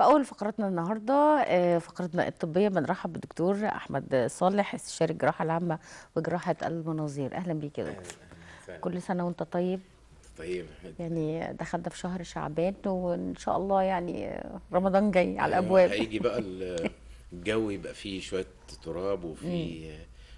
فأول فقرتنا النهاردة آه، فقرتنا الطبية بنرحب بالدكتور أحمد صالح استشاري الجراحة العامة وجراحة المناظير. أهلا بيك يا دكتور. كل سنة وأنت طيب؟ طيب يعني دخلنا في شهر شعبان وإن شاء الله يعني آه، رمضان جاي على أيوة، الأبواب. هيجي بقى ال- الجو يبقى فيه شوية تراب وفيه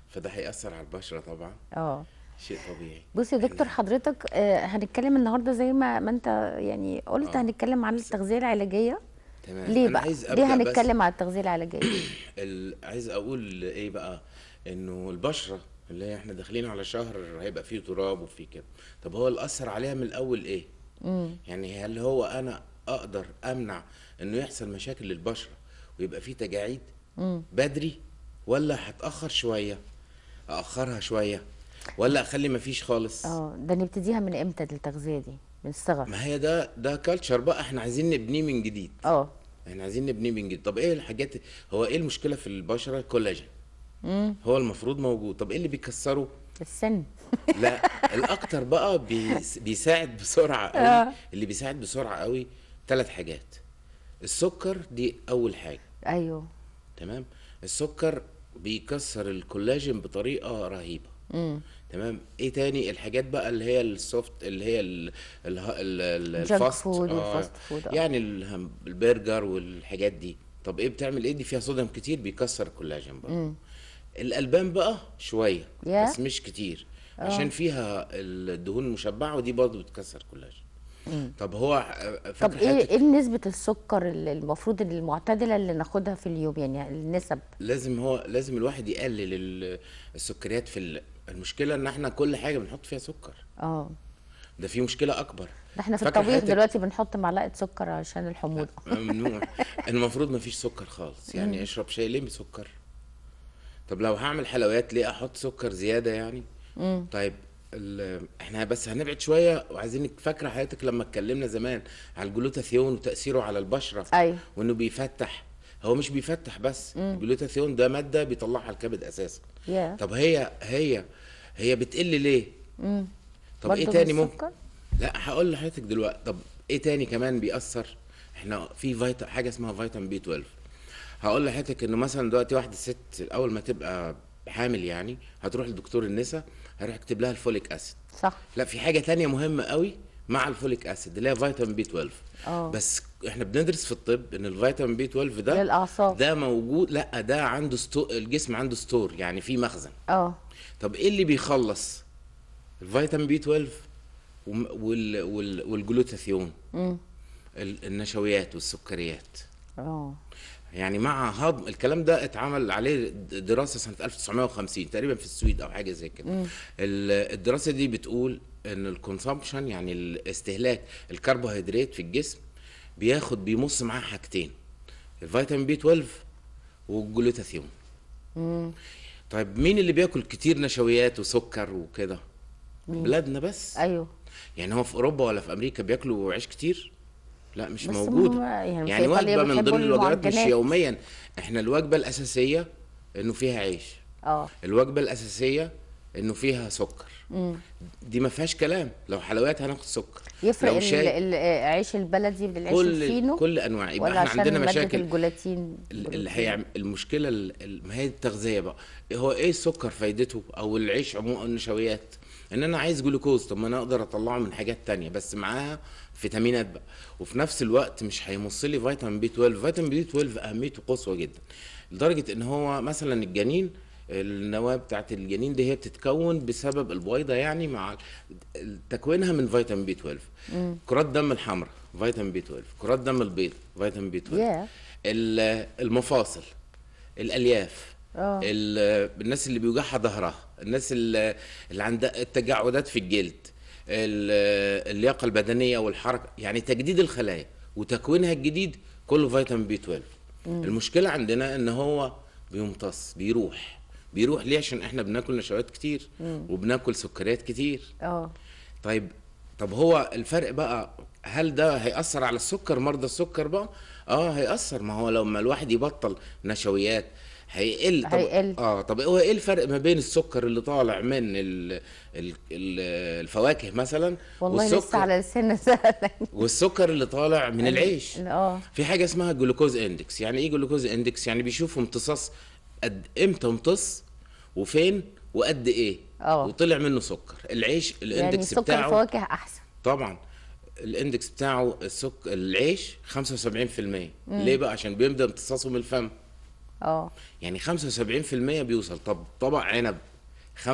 فده هيأثر على البشرة طبعا. آه. شيء طبيعي. بص يا دكتور حضرتك آه، هنتكلم النهارده زي ما ما أنت يعني قلت آه. هنتكلم عن التغذية العلاجية. تمام. ليه بقى؟ عايز ليه هنتكلم عن التغذية العلاجيه ال... عايز أقول إيه بقى؟ إنه البشرة اللي هي إحنا داخلين على شهر هيبقى فيه تراب وفيه كده. طب هو اللي أثر عليها من الأول إيه؟ امم يعني هل هو أنا أقدر أمنع إنه يحصل مشاكل للبشرة ويبقى فيه تجاعيد بدري ولا هتأخر شوية؟ أأخرها شوية ولا أخلي مفيش خالص؟ آه ده نبتديها من إمتى التغذية دي؟ من الصغر. ما هي ده ده culture بقى إحنا عايزين نبنيه من جديد. آه. إحنا عايزين نبنيه من جديد. طب إيه الحاجات هو إيه المشكلة في البشرة؟ الكولاجين. امم هو المفروض موجود. طب إيه اللي بيكسره؟ السن. لا الأكتر بقى بيس- بيساعد بسرعة قوي. آه. اللي بيساعد بسرعة قوي ثلاث حاجات. السكر دي أول حاجة. أيوه. تمام؟ السكر بيكسر الكولاجين بطريقة رهيبة. امم تمام؟ إيه تاني؟ الحاجات بقى اللي هي ال soft اللي هي ال ال ال ال fast. food آه، وال fast food، آه. يعني الهم- البرجر والحاجات دي. طب إيه بتعمل إيه؟ دي فيها صوديوم كتير بيكسر الكولاجين بقى امم الألبان بقى شوية ياه. بس مش كتير. عشان فيها الدهون المشبعه ودي برضه بتكسر الكولاجين طب هو آه، طب فاكر إيه حضرتك إيه نسبة السكر اللي المفروض المعتدلة اللي ناخدها في اليوم؟ يعني النسب. لازم هو لازم الواحد يقلل ال- السكريات في ال- المشكلة إن إحنا كل حاجة بنحط فيها سكر. آه. ده في مشكلة أكبر. ده إحنا في الطبيخ دلوقتي بنحط معلقة سكر عشان الحموضة. ممنوع. المفروض ما فيش سكر خالص. يعني اشرب شاي ليه بسكر طب لو هعمل حلويات ليه أحط سكر زيادة يعني؟ امم طيب ال- إحنا بس هنبعد شوية وعايزينك فاكرة حضرتك لما اتكلمنا زمان على الجلوتاثيون وتأثيره على البشرة؟ أيوه وإنه بيفتح. هو مش بيفتح بس. الجلوتاثيون ده مادة بيطلعها الكبد أساسا. يا طب هي هي هي بتقل ليه؟ امم طب إيه تاني؟ ممكن؟ لا هقول لحضرتك دلوقتي. طب إيه تاني كمان بيأثر؟ إحنا في فيتا حاجة اسمها فيتامين بي 12 هقول لحضرتك إنه مثلا دلوقتي واحدة ست أول ما تبقى حامل يعني هتروح لدكتور النساء هيروح يكتب لها ال folic acid. صح. لا في حاجة تانية مهمة قوي. مع ال folic acid اللي هي فيتامين بي 12 آه. بس إحنا بندرس في الطب إن الفيتامين بي 12 ده للأعصاب. ده موجود لأ ده عنده sto- الجسم عنده store يعني في مخزن. آه. طب إيه اللي بيخلص؟ الفيتامين بي 12 وم- وال وال والجلوتاثيون. ال- النشويات والسكريات. آه. يعني مع هضم الكلام ده اتعمل عليه دراسة سنة 1950 تقريبا في السويد أو حاجة زي كده. ال- الدراسة دي بتقول إن ال consumption يعني الاستهلاك الكربوهيدرات في الجسم بياخد بيمص معاه حاجتين الفيتامين بي 12 والجلوتاثيون. طيب مين اللي بياكل كتير نشويات وسكر وكده؟ بلادنا بس. أيوه. يعني هو في أوروبا ولا في أمريكا بياكلوا عيش كتير؟ لا مش هم يعني يعني وجبة من ضمن الوجبات مش. يوميا. إحنا الوجبة الأساسية إنه فيها عيش. آه. الوجبة الأساسية إنه فيها سكر. امم دي ما فيهاش كلام. لو حلويات هناخد سكر. يفرق لو شاي. ال- العيش البلدي بالعيش كله الفينو؟ كل أنواع. يبقى ولا إحنا عندنا مشاكل. الجلاتين ال- اللي هيعمل المشكلة ال- ال- ما هي التغذية بقى. هو إيه السكر فايدته؟ أو العيش عموما النشويات. إن أنا عايز جلوكوز طب ما أنا أقدر أطلعه من حاجات تانية بس معاها فيتامينات بقى. وفي نفس الوقت مش هيمص لي فيتامين بي 12 فيتامين بي 12 أهميته قصوى جدا. لدرجة إن هو مثلا الجنين النواة بتاعت الجنين دي هي بتتكون بسبب البويضه يعني مع تكوينها من فيتامين بي 12 كرات دم الحمراء فيتامين بي 12 كرات دم البيض فيتامين بي 12 ياه ال- المفاصل الألياف ال- الناس اللي بيوجعها ظهرها الناس اللي اللي عندها التجعدات في الجلد ال- اللياقة البدنية والحركة يعني تجديد الخلايا. وتكوينها الجديد كله فيتامين بي 12 المشكلة عندنا إن هو بيمتص بيروح. بيروح ليه؟ عشان إحنا بناكل نشويات كتير وبناكل سكريات كتير. آه. طيب طب هو الفرق بقى هل ده هيأثر على السكر مرضى السكر بقى؟ آه هيأثر. ما هو لما الواحد يبطل نشويات هيقل. طب هيقل. آه طب هو إيه الفرق ما بين السكر اللي طالع من ال... ال... ال... الفواكه مثلا والله لسه والسكر على لسان سهل والسكر اللي طالع من العيش. آه. في حاجة اسمها glucose index. يعني إيه glucose index؟ يعني بيشوفوا امتصاص قد إمتى امتص وفين وقد إيه؟ آه. وطلع منه سكر. العيش يعني ال index سكر بتاعه الفواكه أحسن. طبعا. ال index بتاعه السك... العيش 75% ليه بقى؟ عشان بيبدأ امتصاصه من الفم. آه. يعني 75% بيوصل. طب طبق عنب 35%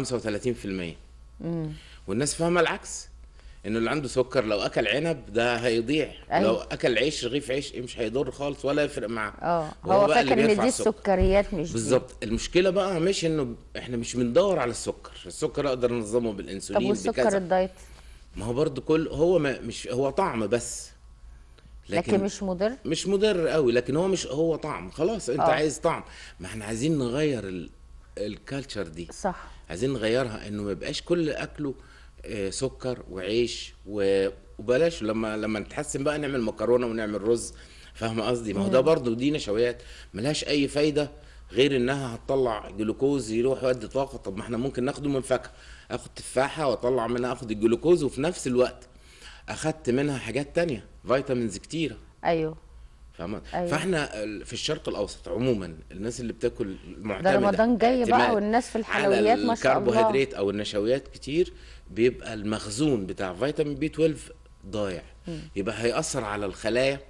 امم والناس فاهمة العكس. إنه اللي عنده سكر لو أكل عنب ده هيضيع. أيوة. لو أكل عيش رغيف عيش إيه مش هيضر خالص ولا يفرق معاه. آه. هو فاكر إن دي السكر. السكريات مش. بالظبط. المشكلة بقى مش إنه إحنا مش بندور على السكر. السكر أقدر أنظمه طب بالانسولين والسكر بكذا. الدايت؟ ما هو برضو كل هو ما مش هو طعم بس. لكن, مش مضر؟ مش مضر قوي. لكن هو مش هو طعم. خلاص أنت آه. عايز طعم. ما إحنا عايزين نغير ال... ال culture دي. صح. عايزين نغيرها إنه ما يبقاش كل أكله سكر وعيش. وبلاش لما لما نتحسن بقى نعمل مكرونة ونعمل رز فاهمة قصدي ما هو ده برضه دي نشويات ملهاش أي فايدة غير إنها هتطلع جلوكوز يروح يودي طاقة طب ما إحنا ممكن ناخده من فاكهة آخد تفاحة وأطلع منها آخد الجلوكوز وفي نفس الوقت أخدت منها حاجات تانية vitamins كتيرة أيوه فاهمة؟ أيوة. فإحنا في الشرق الأوسط عموما الناس اللي بتاكل معتمدة رمضان جاي بقى والناس في الحلويات ما شاء الله. الكربوهيدرات أو النشويات كتير بيبقى المخزون بتاع فيتامين بي 12 ضايع. يبقى هيأثر على الخلايا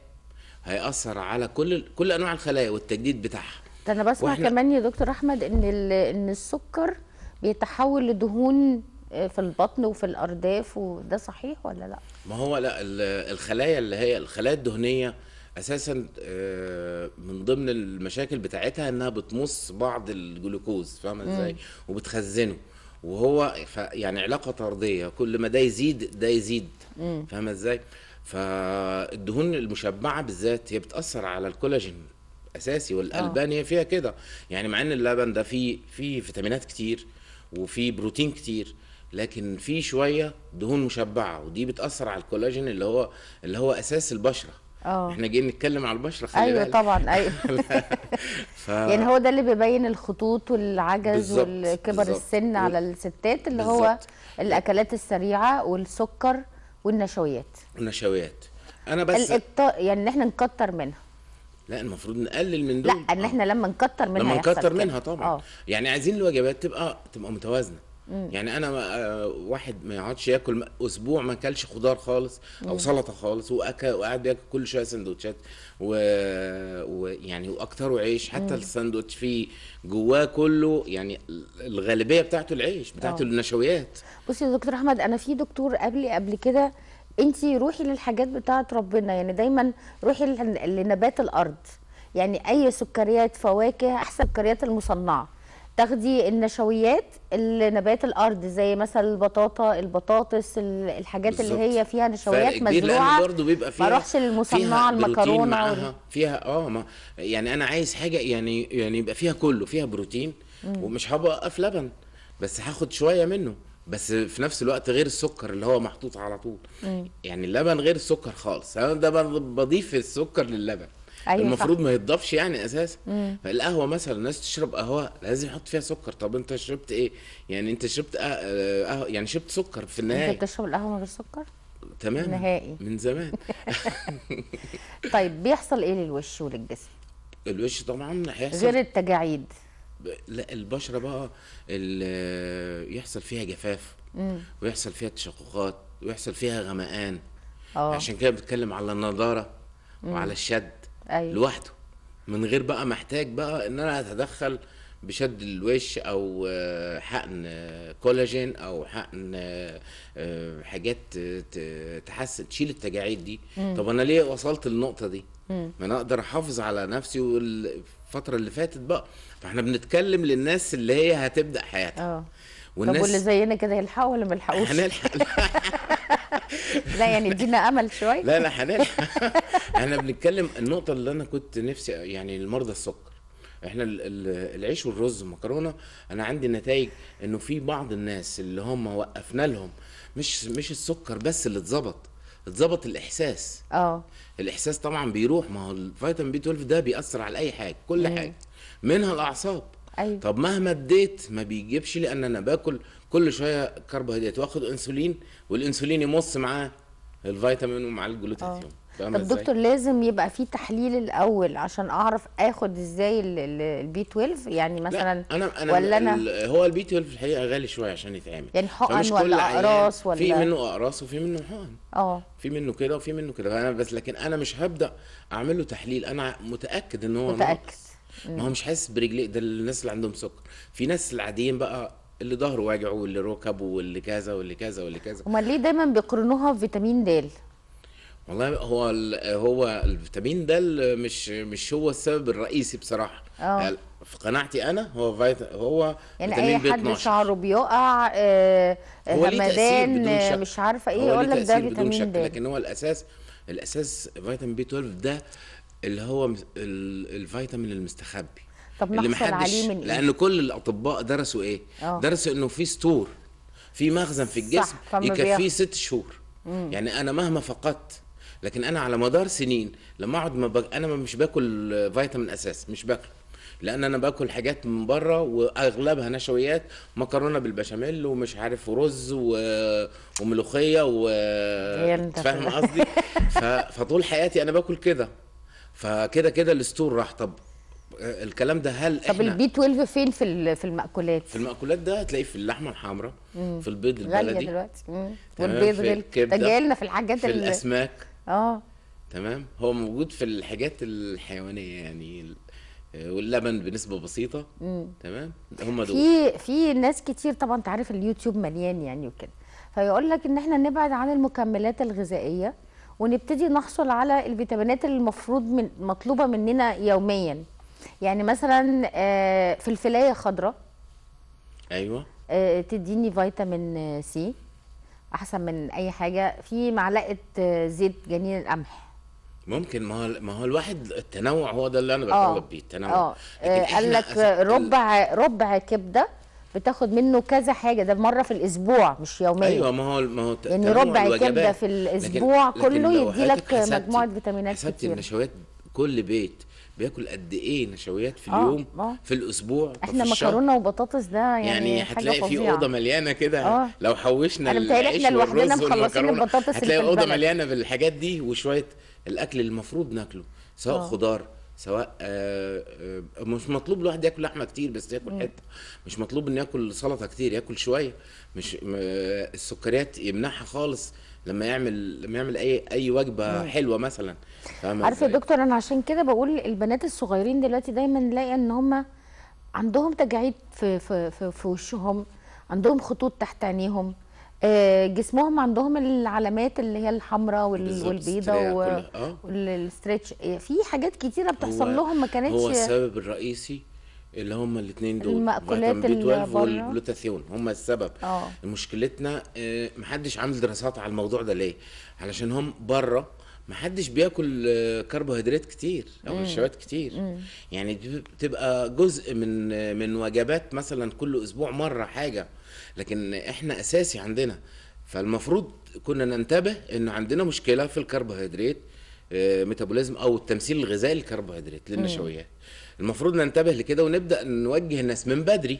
هيأثر على كل كل أنواع الخلايا والتجديد بتاعها. ده أنا بسمع وإحنا- كمان يا دكتور أحمد إن إن السكر بيتحول لدهون آه، في البطن وفي الأرداف وده صحيح ولا لأ؟ ما هو لأ ال- الخلايا اللي هي الخلايا الدهنية أساسا آه، من ضمن المشاكل بتاعتها إنها بتمص بعض الجلوكوز فاهمة إزاي؟ وبتخزنه. وهو ف يعني علاقة طردية كل ما ده يزيد ده يزيد. فاهمة إزاي؟ فالدهون المشبعة بالذات هي بتأثر على الكولاجين اساسي والألبان هي فيها كده. يعني مع إن اللبن ده فيه فيه فيتامينات كتير وفيه بروتين كتير لكن في شوية دهون مشبعة ودي بتأثر على الكولاجين اللي هو اللي هو أساس البشرة. آه. إحنا جايين نتكلم على البشرة خلي أيوه بالك. طبعا أيوه. ف... يعني هو ده اللي بيبين الخطوط والعجز والكبر بالظبط. السن على الستات اللي هو بالظبط. الأكلات السريعة والسكر والنشويات. النشويات. أنا بس الإبط... يعني إن إحنا نكتر منها. لا المفروض نقلل من لا دول إن إحنا لما نكتر منها لما نكتر. منها طبعا. آه. يعني عايزين الوجبات تبقى تبقى متوازنة. يعني أنا آه، واحد ما يقعدش ياكل أسبوع ما أكلش خضار خالص أو سلطة خالص وأكل وقاعد بياكل كل شوية سندوتشات و- ويعني واكتره عيش حتى الساندوتش فيه جواه كله يعني الغالبية بتاعته العيش بتاعته آه. النشويات. بصي يا دكتور أحمد أنا في دكتور قبلي قبل كده انت روحي للحاجات بتاعه ربنا يعني دايما روحي لنبات الأرض. يعني أي سكريات فواكه أحسن السكريات المصنعة. تاخدي النشويات اللي نبات الأرض زي مثلا البطاطا البطاطس ال- الحاجات اللي بالظبط. هي فيها نشويات مزروعة برضه بيبقى فيها ما اروحش للمصنعه المكرونة وال... فيها آه ما يعني أنا عايز حاجة يعني يعني يبقى فيها كله فيها بروتين ومش هبقف لبن بس هاخد شوية منه بس في نفس الوقت غير السكر اللي هو محطوط على طول. يعني اللبن غير السكر خالص أنا ده بضيف السكر للبن أيوة المفروض ما يتضافش يعني أساسا. القهوه مثلا الناس تشرب قهوة لازم يحط فيها سكر. طب أنت شربت إيه؟ يعني أنت شربت آه، قهوة يعني شربت سكر في النهاية. انت بتشرب القهوة من غير سكر؟ تمام نهائي. من زمان. طيب بيحصل إيه للوش وللجسم؟ الوش طبعا هيحصل. غير التجاعيد. لا البشرة بقى يحصل فيها جفاف. ويحصل فيها تشققات. ويحصل فيها غمقان. آه. عشان كده بتكلم على النضارة وعلى الشد. أيوة. لوحده. من غير بقى محتاج بقى إن أنا أتدخل بشد الوش أو آه، حقن آه، كولاجين أو حقن آه، آه، حاجات تحسن تشيل التجاعيد دي. طب أنا ليه وصلت للنقطة دي؟ ما أنا أقدر أحافظ على نفسي والفترة اللي فاتت بقى. فإحنا بنتكلم للناس اللي هي هتبدأ حياتها. آه. طب واللي زينا كده يلحقوا ولا ما يلحقوش؟ هنلحق. لا يعني ادينا أمل شوية. لا لا هنلحق. إحنا بنتكلم النقطة اللي أنا كنت نفسي يعني المرضى السكر. إحنا ال- ال- العيش والرز والمكرونة أنا عندي نتائج إنه في بعض الناس اللي هم وقفنا لهم مش مش السكر بس اللي اتظبط اتظبط الإحساس. آه. الإحساس طبعا بيروح ما هو الفيتامين بي 12 ده بيأثر على أي حاجة كل حاجة منها الأعصاب. أيوه. طب مهما اديت ما بيجيبش لأن أنا باكل كل شوية كربوهيدرات واخد إنسولين والإنسولين يمص معاه الفيتامين ومعاه الجلوتاثيون فاهمة طب إزاي؟ دكتور لازم يبقى في تحليل الأول عشان أعرف آخد إزاي البي 12 يعني مثلا لا أنا أنا ولا أنا؟ هو البي 12 في الحقيقة غالي شوية عشان يتعمل. يعني حقن ولا كل عيان- أقراص ولا- في منه أقراص وفي منه حقن. آه. في منه كده وفي منه كده. فأنا بس لكن أنا مش هبدأ اعمل له تحليل. أنا متأكد إن هو متأكد. ناقص ما هو مش حاسس برجليه. ده الناس اللي عندهم سكر. في ناس العاديين بقى اللي ظهره واجعه واللي ركبه واللي كذا واللي كذا واللي كذا. امال ليه دايما بيقارنوها بفيتامين د؟ والله هو هو الفيتامين ده مش مش هو السبب الرئيسي بصراحة. آه. يعني في قناعتي أنا هو فيت... هو يعني فيتامين أي بي حد 12 شعره بيقع آه، همدان شك. مش عارفة إيه يقول لك ده فيتامين د لكن هو الأساس الأساس فيتامين بي 12 ده اللي هو الفيتامين المستخبي. طب اللي نحصل محدش عليه من إيه؟ لأن كل الأطباء درسوا إيه؟ آه. درسوا إنه في store في مخزن في الجسم يكفيه. ست شهور. يعني أنا مهما فقدت لكن أنا على مدار سنين لما أقعد ما بق... أنا مش باكل فيتامين أساس مش باكله لأن أنا باكل حاجات من بره وأغلبها نشويات مكرونة بالبشاميل ومش عارف ورز و... وملوخية و فاهم قصدي؟ ف... فطول حياتي أنا باكل كده فكده كده ال store راح. طب الكلام ده هل طب البي 12 فين في في المأكولات؟ في المأكولات ده هتلاقيه في اللحمة الحمراء في البيض غالية البلدي. دلوقتي. مم. تمام، والبيض في غالي. الكبدة، ده جاي لنا في الحاجات في ال- الأسماك. آه. تمام؟ هو موجود في الحاجات الحيوانية يعني آه، واللبن بنسبة بسيطة. تمام؟ هم دول. في في ناس كتير طبعا أنت عارف اليوتيوب مليان يعني وكده. فيقول لك إن إحنا نبعد عن المكملات الغذائية ونبتدي نحصل على الفيتامينات اللي المفروض من مطلوبة مننا يوميا. يعني مثلا آه، فلفلاية خضراء. أيوه. آه، تديني فيتامين سي. أحسن من أي حاجة في معلقة آه، زيت جنين القمح ممكن ما هو ما هو الواحد التنوع هو ده اللي أنا آه بطالب بيه التنوع آه لكن آه، قال لك ربع ربع كبدة بتاخد منه كذا حاجة ده مرة في الأسبوع مش يوميا أيوه ما هو ما هو يعني ربع. كبدة في الأسبوع لكن كله لو يدي لك مجموعة فيتامينات كتير. النشويات كل بيت بياكل قد إيه نشويات في آه، اليوم آه. في الأسبوع إحنا في؟ مكرونة وبطاطس ده يعني, يعني هتلاقي في أوضة مليانة كده آه. لو حوشنا أنا متهيألي العيش إحنا لوحدنا مخلصين البطاطس هتلاقي في أوضة. مليانة بالحاجات دي وشوية الأكل اللي المفروض ناكله سواء آه. خضار سواء آه آه مش مطلوب الواحد ياكل لحمة كتير بس ياكل حتة. مش مطلوب إنه ياكل سلطة كتير ياكل شوية. مش آه، السكريات يمنعها خالص لما يعمل لما يعمل أي أي وجبة حلوة مثلا. عارفة يا؟ دكتور أنا عشان كده بقول البنات الصغيرين دلوقتي دايما نلاقي إن هم عندهم تجاعيد في في في, في وشهم عندهم خطوط تحت عينيهم. جسمهم عندهم العلامات اللي هي الحمراء وال- بالظبط، والبيضة ال striae و- كلها، آه. وال stretch. آه، في حاجات كتيرة بتحصل لهم ما كانتش هو السبب الرئيسي اللي هم الاثنين دول المأكولات فيتامين بي اللي 12 بره. والجلوتاثيون هم السبب. آه. مشكلتنا آه، محدش عامل دراسات على الموضوع ده ليه؟ علشان هم بره محدش بياكل آه، كربوهيدرات كتير أو نشويات كتير. يعني دي بتبقى جزء من آه، من وجبات مثلا كل أسبوع مرة حاجة. لكن إحنا أساسي عندنا. فالمفروض كنا ننتبه إنه عندنا مشكلة في الكربوهيدرات آه، ميتابوليزم أو التمثيل الغذائي للكربوهيدرات للنشويات. المفروض ننتبه لكده ونبدأ نوجه الناس من بدري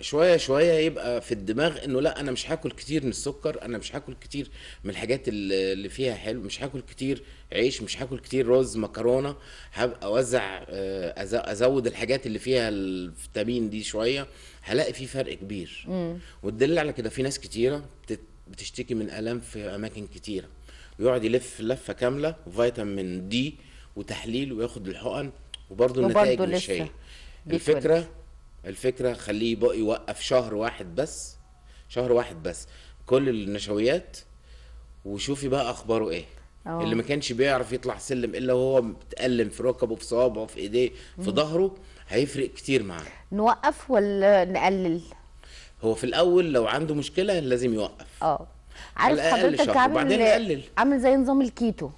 شوية شوية يبقى في الدماغ إنه لأ أنا مش هاكل كتير من السكر أنا مش هاكل كتير من الحاجات اللي فيها حلو مش هاكل كتير عيش مش هاكل كتير رز مكرونة هبقى أوزع آه، أزود الحاجات اللي فيها الفيتامين دي شوية هلاقي في فرق كبير. والدليل على كده في ناس كتيرة بتشتكي من الام في أماكن كتيرة. ويقعد يلف لفة كاملة وفيتامين دي وتحليل وياخد الحقن وبرضه النتائج مش هي. الفكرة الفكرة خليه يبقى يوقف شهر واحد بس شهر واحد بس. كل النشويات وشوفي بقى أخباره إيه. آه. اللي ما كانش بيعرف يطلع سلم إلا وهو متألم في ركبه في صوابعه في إيديه في ظهره هيفرق كتير معاه. نوقف ولا نقلل؟ هو في الأول لو عنده مشكلة لازم يوقف. آه. عارف حضرتك عامل نقلل. عامل زي نظام الكيتو.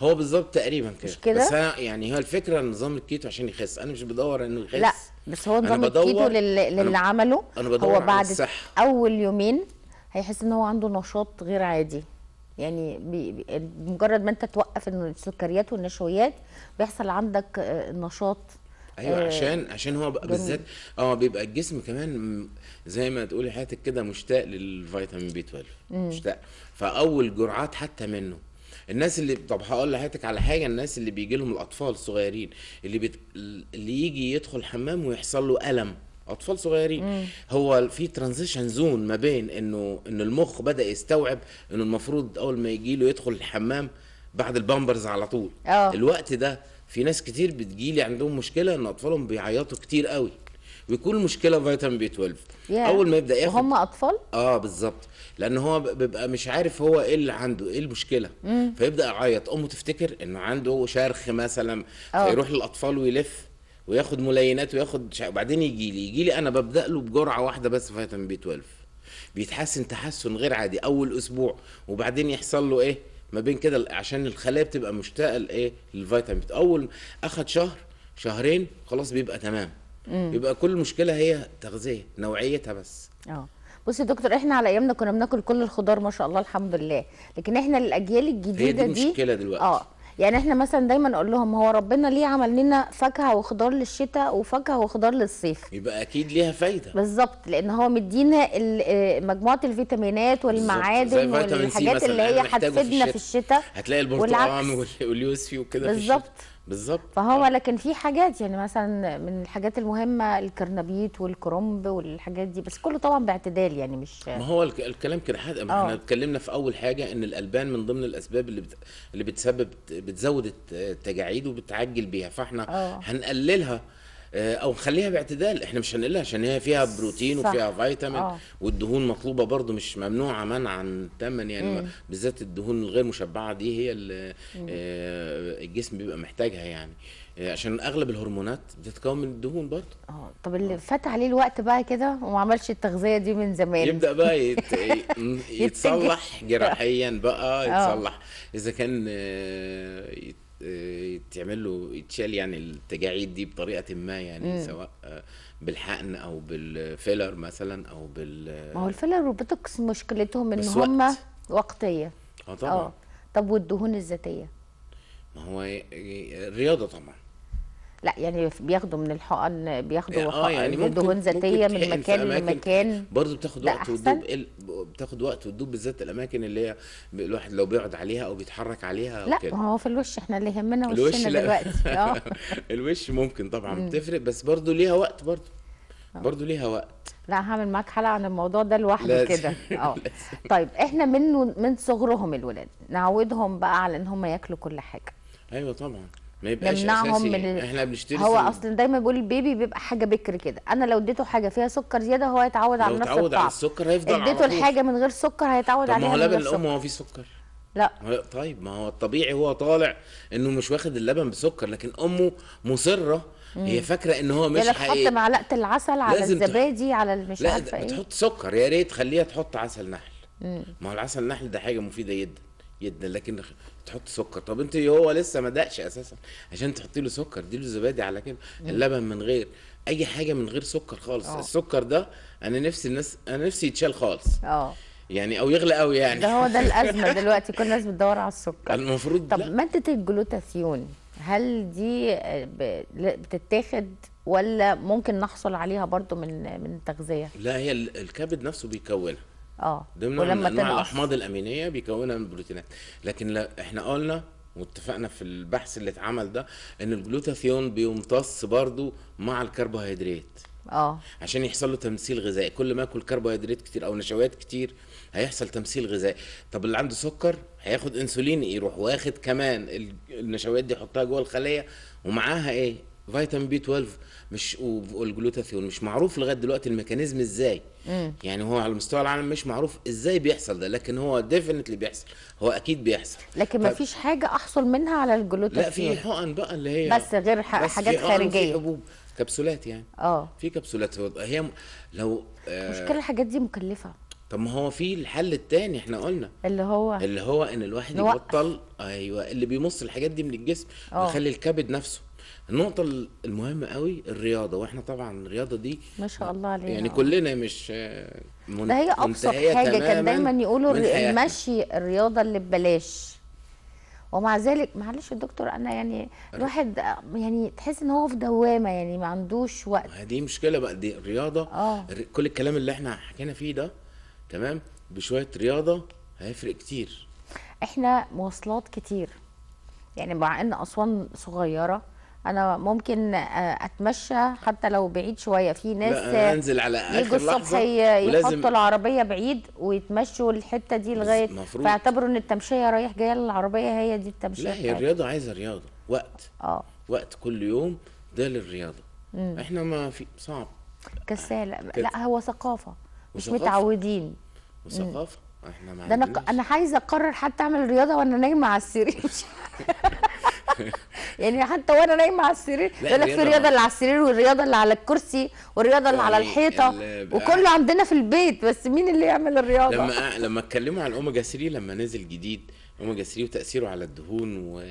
هو بالظبط تقريبا كده. مش كده؟ بس أنا يعني هي الفكرة نظام الكيتو عشان يخس. أنا مش بدور إنه يخس. لا. بس هو نظام الكيتو للي, للي أنا- عمله هو بعد. أول يومين هيحس إن هو عنده نشاط غير عادي. يعني بمجرد ما أنت توقف السكريات والنشويات بيحصل عندك آه، نشاط أيوه آه، عشان عشان هو. بالذات آه بيبقى الجسم كمان زي ما تقولي حياتك كده مشتاق للفيتامين بي 12 مشتاق. فأول جرعات حتى منه. الناس اللي طب هقول لحضرتك على حاجة الناس اللي بيجي لهم الأطفال الصغيرين اللي بت... اللي يجي يدخل الحمام ويحصل له ألم أطفال صغيرين. هو في transition zone ما بين إنه ان المخ بدأ يستوعب إنه المفروض أول ما يجي له يدخل الحمام بعد البامبرز على طول. آه. الوقت ده في ناس كتير بتجيلي عندهم مشكلة إن أطفالهم بيعيطوا كتير قوي. ويكون المشكلة فيتامين بي 12 ياه. أول ما يبدأ ياخد وهم أطفال؟ آه بالظبط. لأن هو بيبقى مش عارف هو إيه اللي عنده إيه المشكلة. فيبدأ يعيط. أمه تفتكر انه عنده شرخ مثلا آه. فيروح للأطفال ويلف وياخد ملينات وياخد شع... وبعدين يجي لي يجي لي أنا ببدأ له بجرعة واحدة بس فيتامين بي 12 بيتحسن تحسن غير عادي. أول أسبوع وبعدين يحصل له إيه؟ ما بين كده عشان الخلايا بتبقى مشتاقة لإيه؟ للفيتامين أول اخد شهر شهرين خلاص بيبقى تمام. يبقى كل المشكلة هي تغذية نوعيتها بس. آه. بصي يا دكتور إحنا على أيامنا كنا بناكل كل الخضار ما شاء الله الحمد لله لكن إحنا للاجيال الجديدة دي المشكلة دلوقتي. آه. يعني إحنا مثلا دايما نقول لهم هو ربنا ليه عمل لنا فاكهة وخضار للشتاء وفاكهة وخضار للصيف؟ يبقى أكيد ليها فايدة. بالظبط لأن هو مدينا آه، مجموعة الفيتامينات والمعادن والحاجات اللي هي هتفيدنا في الشتاء. هتلاقي البرتقال واليوسفي وكده بالظبط. بالظبط فهو لكن في حاجات يعني مثلا من الحاجات المهمة الكرنبيت والكرنب والحاجات دي بس كله طبعا باعتدال يعني مش ما هو الك- الكلام كده حد آه. إحنا اتكلمنا في أول حاجة إن الألبان من ضمن الأسباب اللي بت... اللي بتسبب بتزود الت- التجاعيد وبتعجل بيها فإحنا آه. هنقللها آه، أو نخليها باعتدال. إحنا مش هنقللها عشان هي فيها بروتين صح. وفيها فيتامين آه. والدهون مطلوبة برضو مش ممنوعه منعا تاما يعني بالذات الدهون الغير مشبعة دي هي اللي آه، الجسم بيبقى محتاجها يعني. آه، عشان أغلب الهرمونات بتتكون من الدهون برضو آه طب اللي فات عليه الوقت بقى كده وما عملش التغذية دي من زمان. يبدأ بقى يت... يتصلح جراحيا بقى آه. يتصلح. إذا كان آه، يت- يتعمل له يتشال يعني التجاعيد دي بطريقة ما يعني سواء آه، بالحقن أو بال filler مثلا أو بال ما هو ال filler والبوتوكس مشكلتهم إن هم وقت. وقتية. آه طبعا. آه. طب والدهون الذاتية؟ ما هو الرياضه طبعا. لا يعني بياخدوا من الحقن بياخدوا آه وق- يعني ممكن دهون ذاتية من مكان لمكان. برضه بتاخد وقت؟ وتدوب بتاخد وقت وتدوب بالذات الأماكن اللي هي الواحد لو بيقعد عليها أو بيتحرك عليها أو لا كده. ما هو في الوش إحنا اللي يهمنا وشنا. دلوقتي. آه. الوش ممكن طبعا بتفرق بس برضه ليها وقت برضه. برضه ليها وقت. لا هعمل معاك حلقة عن الموضوع ده لوحده. كده. آه. طيب إحنا من من صغرهم الولاد نعودهم بقى على إن هم ياكلوا كل حاجة. أيوه طبعا. ما يبقاش أساسي. من ال... إحنا بنشتري هو أصلا دايما بيقول البيبي بيبقى حاجة بكر كده. أنا لو اديته حاجة فيها سكر زيادة هو هيتعود على لو نفس اتعود على الطعم. السكر هيفضل اديته. الحاجة من غير سكر هيتعود طب ما عليها هو لبن الأم هو فيه سكر. لا. طيب ما هو الطبيعي هو طالع إنه مش واخد اللبن بسكر لكن أمه مصرة. هي فاكرة ان هو مش يلا تحط حقيقي. معلقة العسل على لازم تح- الزبادي على المش لا عارفة إيه. بتحط سكر. يا ريت خليها تحط عسل نحل. ما هو العسل النحل ده حاجة مفيدة جدا جدا. لكن تحط سكر. طب انت هو لسه ما دقش أساسا. عشان تحطي له سكر دي له زبادي على كده. اللبن من غير أي حاجة من غير سكر خالص. آه. السكر ده أنا نفسي الناس أنا نفسي يتشال خالص. آه. يعني أو يغلى قوي يعني. ده هو ده الأزمة دلوقتي. كل الناس بتدور على السكر. المفروض طب لا. ماده الجلوتاثيون هل دي آه، بتتاخد ولا ممكن نحصل عليها برضو من من التغذيه لا هي ال- الكبد نفسه بيكونها. آه. ضمن ولما أنواع الأحماض الأمينية بيكونها من البروتينات. لكن لا إحنا قلنا واتفقنا في البحث اللي اتعمل ده إن الجلوتاثيون بيمتص برضو مع الكربوهيدرات. آه. عشان يحصل له تمثيل غذائي. كل ما اكل كربوهيدرات كتير أو نشويات كتير هيحصل تمثيل غذائي. طب اللي عنده سكر هياخد إنسولين يروح واخد كمان ال- النشويات دي يحطها جوه الخلية ومعاها إيه؟ فيتامين B 12 مش والجلوتاثيون مش معروف لغاية دلوقتي ال mechanism إزاي. يعني هو على مستوى العالم مش معروف إزاي بيحصل ده لكن هو definitely بيحصل هو أكيد بيحصل. لكن ما طب- فيش حاجة أحصل منها على لا الجلوتاثيون في حقن بقى اللي هي بس غير ح- بس حاجات خارجية. حبوب كبسولات يعني. آه. في كبسولات. هي م- لو آه مشكله الحاجات دي مكلفة. طب ما هو في الحل التاني إحنا قلنا. اللي هو؟ اللي هو إن الواحد. يبطل أيوه اللي بيمص الحاجات دي من الجسم آه. ويخلي الكبد نفسه. النقطة المهمة قوي الرياضة وإحنا طبعا الرياضة دي ما شاء الله علينا يعني. كلنا مش من- ده هي أبسط حاجة كان دايما يقولوا. المشي الرياضة اللي ببلاش ومع ذلك معلش يا دكتور أنا يعني الواحد يعني تحس إن هو في دوامة يعني ما عندوش وقت ما دي مشكلة بقى دي الرياضة آه. كل الكلام اللي إحنا حكينا فيه ده تمام بشوية رياضة هيفرق كتير إحنا مواصلات كتير يعني مع ان أسوان صغيرة أنا ممكن آه، أتمشى حتى لو بعيد شوية. في ناس أنزل على يجوا الصبح ولازم يحطوا العربية بعيد ويتمشوا الحتة دي لغاية. فاعتبروا إن التمشية رايح جاية للعربية هي دي التمشية لا هي بتاعتهم. الرياضة عايزة رياضة. وقت. آه. وقت كل يوم ده للرياضة. إحنا ما في صعب. كسالة. كده. لا هو ثقافة مش. متعودين. وثقافة. إحنا ما ده أنا. أنا عايزة أقرر حتى أعمل رياضة وأنا نايمة على السرير. يعني حتى وأنا نايمة على السرير يقول لك في الرياضة اللي على السرير والرياضة اللي على الكرسي والرياضة اللي على يعني الحيطة ال- وكله عندنا في البيت بس مين اللي يعمل الرياضة لما لما اتكلموا على الاوميجا 3 لما نزل جديد أوميجا 3 وتأثيره على الدهون و...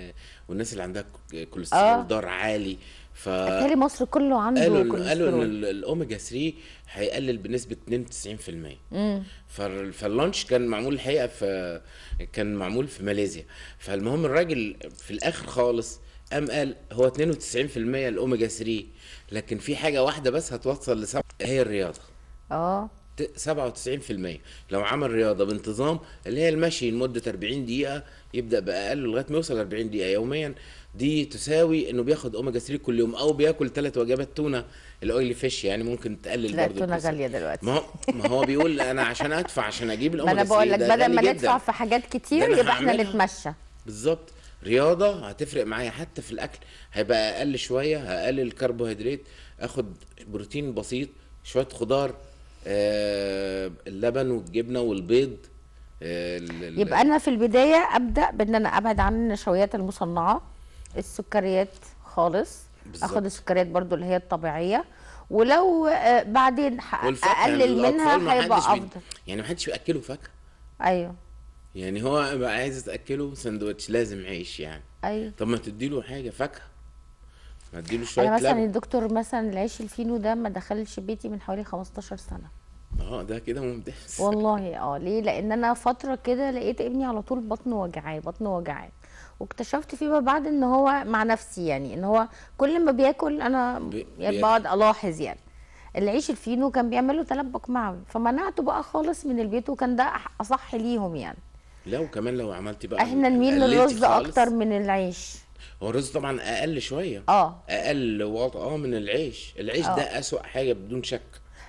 والناس اللي عندها كوليسترول آه. دار عالي ف بالتالي مصر كله عنده قالوا قالوا إن الأوميجا 3 هيقلل بنسبة 92% فال- فاللانش كان معمول الحقيقة في كان معمول في ماليزيا. فالمهم الراجل في الآخر خالص قام قال هو 92% الأوميجا 3 لكن في حاجة واحدة بس هتوصل لسبعة هي الرياضة. آه. ت- 97% لو عمل رياضة بانتظام اللي هي المشي لمدة 40 دقيقة يبدأ بأقل لغاية ما يوصل 40 دقيقة يوميا. دي تساوي إنه بياخد اوميجا 3 كل يوم أو بياكل ثلاث وجبات تونة ال oily fish يعني ممكن تقلل لا التونه. غالية دلوقتي ما هو ما هو بيقول أنا عشان أدفع عشان أجيب ما الاوميجا أنا 3 بقول لك بدل ما ندفع. في حاجات كتير يبقى إحنا. نتمشى بالظبط رياضة هتفرق معايا حتى في الأكل هيبقى أقل شوية هقلل الكربوهيدرات آخد بروتين بسيط شوية خضار آه اللبن والجبنة والبيض آه يبقى أنا في البداية أبدأ بإن أنا أبعد عن النشويات المصنعة السكريات خالص. بالظبط. آخد السكريات برضو اللي هي الطبيعية. ولو آه، بعدين يعني أقلل منها هيبقى بي- أفضل. يعني ما حدش بيأكله فاكهة. أيوه. يعني هو بقى عايز تاكله سندوتش لازم عيش يعني. أيوه. طب ما تديله حاجة فاكهة. ما تديله أنا شوية مثلا لبن. الدكتور مثلا العيش الفينو ده ما دخلش بيتي من حوالي 15 سنة. آه ده كده ممتاز. والله آه ليه؟ لأن أنا فترة كده لقيت ابني على طول بطنه وجعاه بطنه وجعاه. واكتشفت فيما بعد إن هو مع نفسي يعني إن هو كل ما بياكل أنا بي- يعني. بقعد ألاحظ يعني. العيش الفينو كان بيعمل له تلبك معوي فمنعته بقى خالص من البيت وكان ده أصح ليهم يعني. لا وكمان لو عملتي بقى إحنا نميل للرز. أكتر من العيش. هو الرز طبعا أقل شوية. آه. أقل وطأ آه من العيش. العيش آه. ده أسوأ حاجة بدون شك.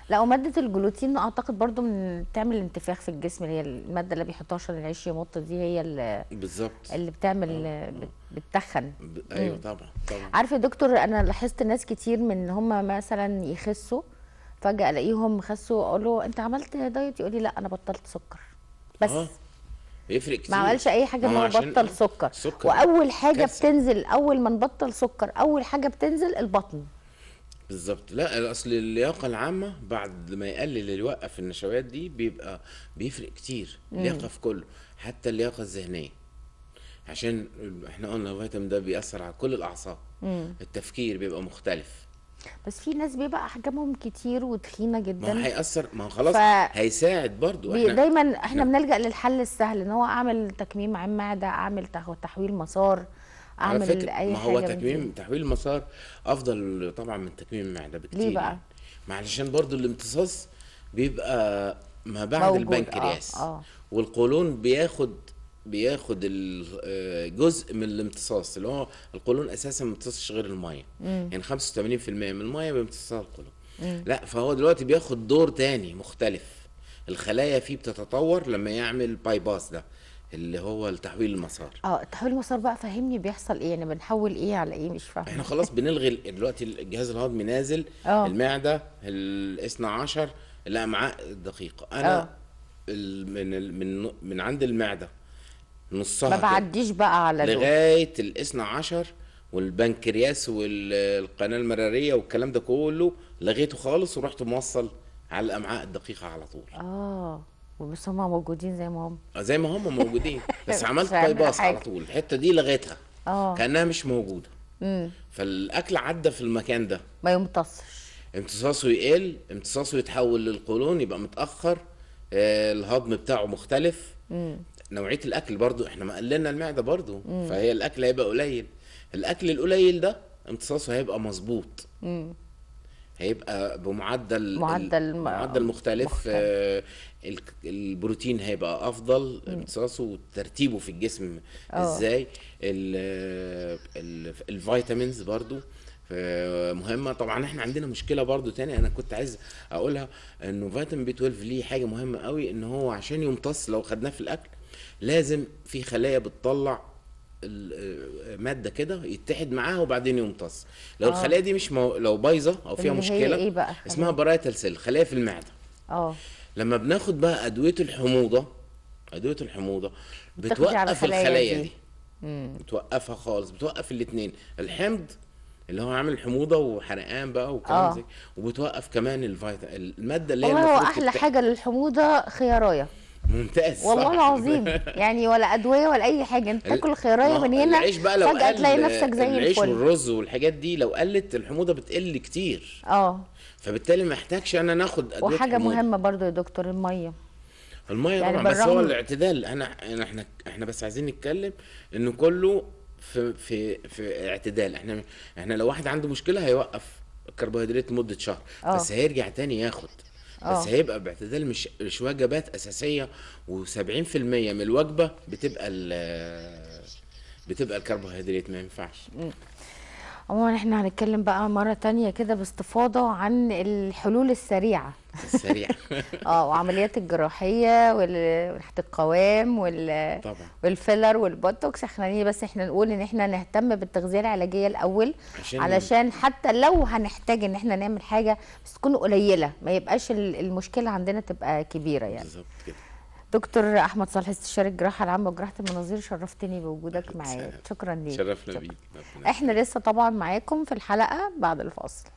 لا ومادة الجلوتين أعتقد برضو من بتعمل انتفاخ في الجسم اللي هي المادة اللي بيحطوها عشان العيش يمط دي هي اللي, بالظبط. اللي بتعمل بت- بتتخن. ب... أيوه طبعا طبعا. عارفه يا دكتور أنا لاحظت ناس كتير من هم مثلا يخسوا فجأة ألاقيهم خسوا أقول له أنت عملت دايت؟ يقول لي لا أنا بطلت سكر. بس. آه. بيفرق كتير ما عملش أي حاجة إن هو بطل سكر. سكر وأول حاجة كارثة. بتنزل أول ما نبطل سكر أول حاجة بتنزل البطن. بالظبط لا أصل اللياقة العامة بعد ما يقلل يوقف النشويات دي بيبقى بيفرق كتير اللياقة في كله حتى اللياقة الذهنية. عشان إحنا قلنا الفيتامين ده بيأثر على كل الأعصاب. التفكير بيبقى مختلف. بس في ناس بيبقى أحجامهم كتير وتخينة ما جدا هيأثر ما خلاص ف- هيساعد برضو. إحنا دايما إحنا بنلجأ للحل السهل إن هو أعمل تكميم عين معدة أعمل تح- تحويل مسار. أعمل فكرة أي ما حاجة هو تكميم. تحويل المسار أفضل طبعا من تكميم المعده بكتير ليه بقى؟ علشان برضو الامتصاص بيبقى ما بعد موجود، البنكرياس آه، آه. والقولون بياخد بياخد آه، جزء من الامتصاص اللي هو القولون أساسا ما بيمتصش غير المية. يعني 85% من المية بيمتصها القولون. لا فهو دلوقتي بياخد دور تاني مختلف. الخلايا فيه بتتطور لما يعمل bypass ده. اللي هو التحويل المسار. آه تحويل المسار بقى فهمني بيحصل إيه يعني بنحول إيه على إيه مش فاهمة. إحنا خلاص بنلغي دلوقتي الجهاز الهضمي نازل آه. المعدة الاثنى عشر الامعاء الدقيقه أنا. ال- من من من عند المعدة نصها ما بعديش بقى على لغاية الاثنى عشر والبنكرياس والقناة المرارية والكلام ده كله لغيته خالص ورحت موصل على الأمعاء الدقيقة على طول. آه. بس هم موجودين زي ما هم. زي ما هم موجودين. بس عملت bypass على. طول. الحتة دي لغيتها. آه. كأنها مش موجودة. امم فالأكل عدى في المكان ده. ما يمتصش. امتصاصه يقل امتصاصه يتحول للقولون يبقى متأخر آه، الهضم بتاعه مختلف. نوعية الأكل برضو إحنا ما قللنا المعدة برضو. فهي الأكل هيبقى قليل. الأكل القليل ده امتصاصه هيبقى مظبوط. هيبقى بمعدل معدل معدل مختلف, مختلف. آه، ال- البروتين هيبقى أفضل امتصاصه وترتيبه في الجسم آه. إزاي ال- ال- ال vitamins برضو آه، مهمة طبعا إحنا عندنا مشكلة برضو تاني أنا كنت عايز أقولها إنه فيتامين B 12 ليه حاجة مهمة قوي إن هو عشان يمتص لو خدناه في الأكل لازم في خلايا بتطلع مادة كده يتحد معاها وبعدين يمتص لو آه. الخلايا دي مش مو... لو بايظة أو فيها مشكلة إيه بقى؟ اسمها parietal cell خلايا في المعدة آه لما بناخد بقى أدوية الحموضة أدوية الحموضة بتوقف الخلايا دي. دي بتوقفها خالص بتوقف الاثنين الحمض اللي هو عامل حموضة وحرقان بقى وكلام آه. زي وبتوقف كمان الفيتا المادة اللي هي هو أحلى. حاجة للحموضة خيارايه ممتاز. والله العظيم. يعني ولا أدوية ولا أي حاجة. أنت تاكل خيرايه هو من هنا العيش بقى لو فجأة تلاقي نفسك زي العيش الفل. والرز والحاجات دي لو قلت الحموضة بتقل كتير. آه. فبالتالي ما احتاجش أنا ناخد أدوية وحاجة حموضة. مهمة برضو يا دكتور المية. المية يعني طبعا بس هو الاعتدال. أنا إحنا إحنا بس عايزين نتكلم انه كله في في في اعتدال. إحنا إحنا لو واحد عنده مشكلة هيوقف الكربوهيدرات لمدة شهر آه. بس هيرجع تاني ياخد. بس هيبقى باعتدال مش مش وجبات أساسية و70% من الوجبة بتبقى بتبقى الكربوهيدرات ما ينفعش. عموما إحنا هنتكلم بقى مرة تانية كده باستفاضة عن الحلول السريعة. السريع. آه وعمليات الجراحية وراحه القوام وال طبعا. والفيلر والبوتوكس. إحنا ليه بس إحنا نقول ان إحنا نهتم بالتغذية العلاجية الأول عشان- علشان حتى لو هنحتاج ان إحنا نعمل حاجة بس تكون قليلة ما يبقاش ال- المشكلة عندنا تبقى كبيرة يعني. بالظبط كده. دكتور أحمد صالح استشاري الجراحة العامة وجراحة المناظير شرفتني بوجودك معايا. شكرا ليك. شرفنا. بيك. إحنا لسه طبعا معاكم في الحلقة بعد الفاصل.